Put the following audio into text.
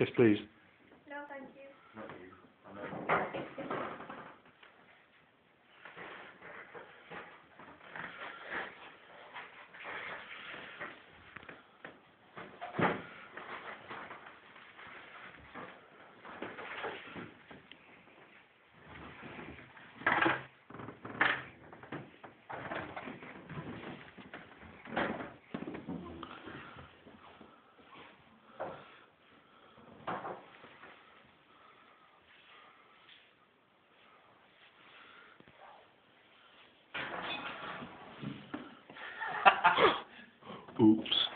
yes, please. Oops.